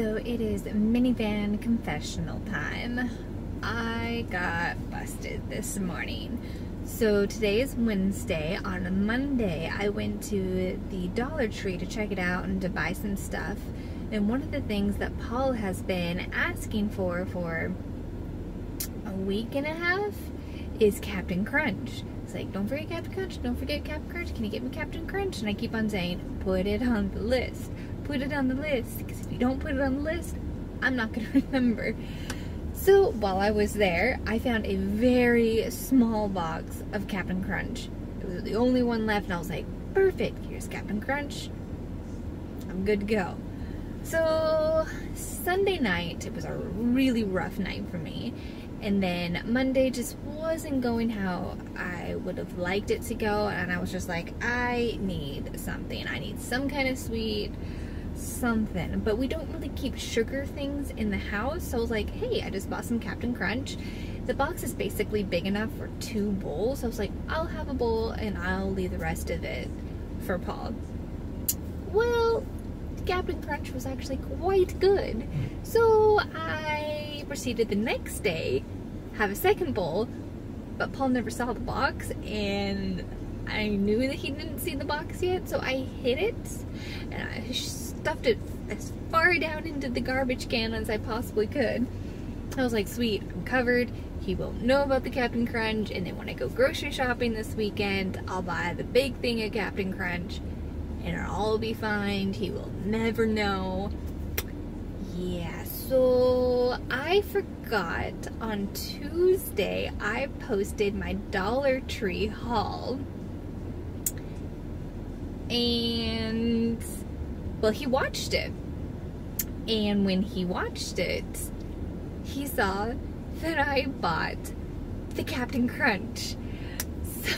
So it is minivan confessional time. I got busted this morning. So today is Wednesday. On Monday, I went to the Dollar Tree to check it out and to buy some stuff. And one of the things that Paul has been asking for for a week and a half is Captain Crunch. It's like, don't forget Captain Crunch, don't forget Captain Crunch, can you get me Captain Crunch? And I keep on saying, put it on the list, put it on the list, because if you don't put it on the list, I'm not going to remember. So while I was there, I found a very small box of Cap'n Crunch. It was the only one left, and I was like, perfect, here's Cap'n Crunch. I'm good to go. So Sunday night, it was a really rough night for me. And then Monday just wasn't going how I would have liked it to go. And I was just like, I need something. I need some kind of sweet something. But we don't really keep sugar things in the house. So I was like, hey, I just bought some Captain Crunch. The box is basically big enough for two bowls. So I was like, I'll have a bowl and I'll leave the rest of it for Paul. Well, Captain Crunch was actually quite good. So I proceeded the next day, have a second bowl, but Paul never saw the box and I knew that he didn't see the box yet, so I hid it and I stuffed it as far down into the garbage can as I possibly could. I was like, sweet, I'm covered. He won't know about the Captain Crunch, and then when I go grocery shopping this weekend, I'll buy the big thing of Captain Crunch and it'll all be fine. He will never know. Yeah, so I forgot on Tuesday I posted my Dollar Tree haul. And, well, he watched it. And when he watched it, he saw that I bought the Captain Crunch. So,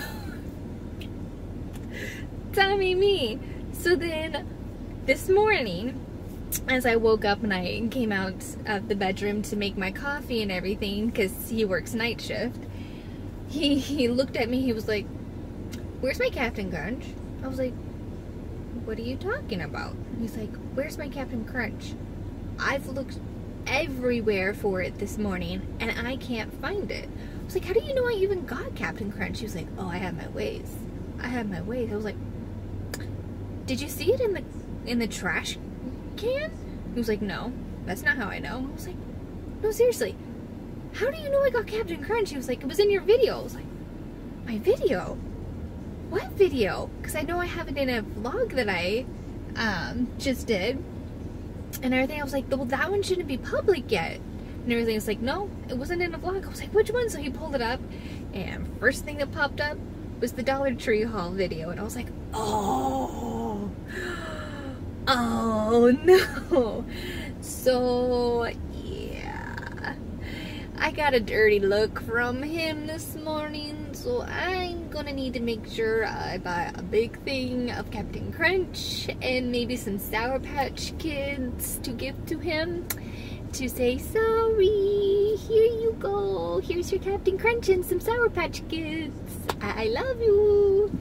dummy me. So then this morning, as I woke up and I came out of the bedroom to make my coffee and everything, because he works night shift, he, he looked at me, he was like, where's my Captain Crunch? I was like, what are you talking about? He's like, where's my Captain Crunch? I've looked everywhere for it this morning and I can't find it. I was like, how do you know I even got Captain Crunch? He was like, oh, I have my ways. I have my ways. I was like, did you see it in the in the trash can? He was like, no, that's not how I know. I was like, no, seriously, how do you know I got Captain Crunch? He was like, it was in your video. I was like, my video? What video? Because I know I have it in a vlog that I um, just did and everything. I was like, well, that one shouldn't be public yet. And everything was like, no, it wasn't in a vlog. I was like, which one? So he pulled it up, and first thing that popped up was the Dollar Tree haul video. And I was like, oh, oh no. So. I got a dirty look from him this morning, so I'm gonna need to make sure I buy a big thing of Captain Crunch and maybe some Sour Patch Kids to give to him to say, sorry, here you go, here's your Captain Crunch and some Sour Patch Kids. I, I love you.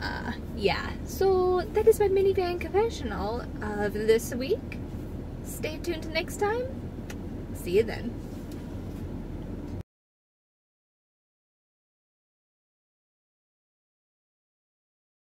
Uh, yeah, so that is my minivan confessional of this week. Stay tuned to next time. See you then.